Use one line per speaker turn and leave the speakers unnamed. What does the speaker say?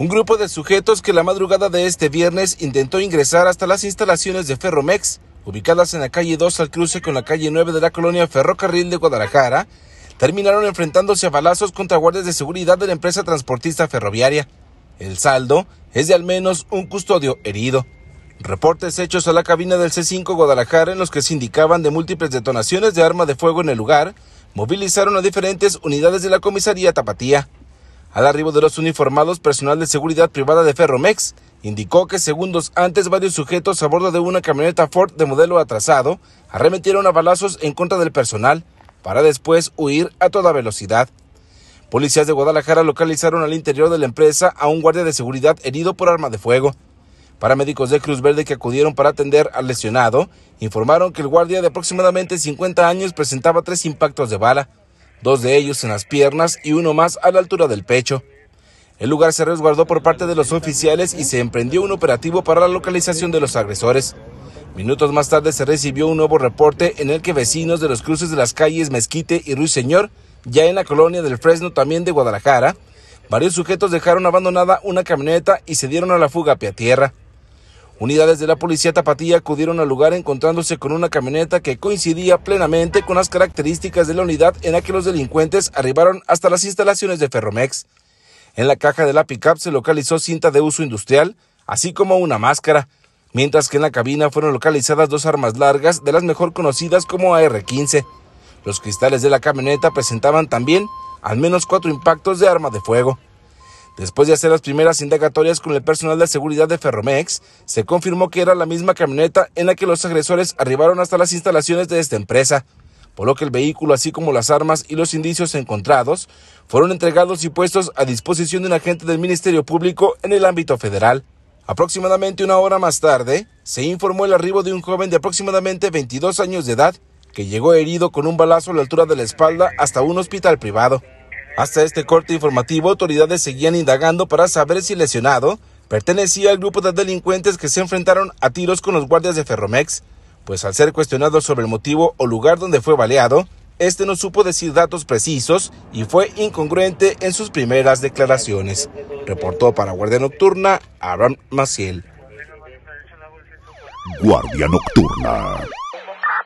Un grupo de sujetos que la madrugada de este viernes intentó ingresar hasta las instalaciones de Ferromex, ubicadas en la calle 2 al cruce con la calle 9 de la colonia Ferrocarril de Guadalajara, terminaron enfrentándose a balazos contra guardias de seguridad de la empresa transportista ferroviaria. El saldo es de al menos un custodio herido. Reportes hechos a la cabina del C5 Guadalajara en los que se indicaban de múltiples detonaciones de arma de fuego en el lugar, movilizaron a diferentes unidades de la comisaría Tapatía. Al arribo de los uniformados, personal de seguridad privada de Ferromex indicó que segundos antes varios sujetos a bordo de una camioneta Ford de modelo atrasado arremetieron a balazos en contra del personal para después huir a toda velocidad. Policías de Guadalajara localizaron al interior de la empresa a un guardia de seguridad herido por arma de fuego. Paramédicos de Cruz Verde que acudieron para atender al lesionado informaron que el guardia de aproximadamente 50 años presentaba tres impactos de bala dos de ellos en las piernas y uno más a la altura del pecho. El lugar se resguardó por parte de los oficiales y se emprendió un operativo para la localización de los agresores. Minutos más tarde se recibió un nuevo reporte en el que vecinos de los cruces de las calles Mezquite y Ruiseñor, ya en la colonia del Fresno también de Guadalajara, varios sujetos dejaron abandonada una camioneta y se dieron a la fuga a pie a tierra. Unidades de la policía tapatía acudieron al lugar encontrándose con una camioneta que coincidía plenamente con las características de la unidad en la que los delincuentes arribaron hasta las instalaciones de Ferromex. En la caja de la pickup se localizó cinta de uso industrial, así como una máscara, mientras que en la cabina fueron localizadas dos armas largas de las mejor conocidas como AR-15. Los cristales de la camioneta presentaban también al menos cuatro impactos de arma de fuego. Después de hacer las primeras indagatorias con el personal de seguridad de Ferromex, se confirmó que era la misma camioneta en la que los agresores arribaron hasta las instalaciones de esta empresa, por lo que el vehículo, así como las armas y los indicios encontrados, fueron entregados y puestos a disposición de un agente del Ministerio Público en el ámbito federal. Aproximadamente una hora más tarde, se informó el arribo de un joven de aproximadamente 22 años de edad, que llegó herido con un balazo a la altura de la espalda hasta un hospital privado. Hasta este corte informativo, autoridades seguían indagando para saber si lesionado pertenecía al grupo de delincuentes que se enfrentaron a tiros con los guardias de Ferromex, pues al ser cuestionado sobre el motivo o lugar donde fue baleado, este no supo decir datos precisos y fue incongruente en sus primeras declaraciones. Reportó para Guardia Nocturna Abraham Maciel.
Guardia Nocturna.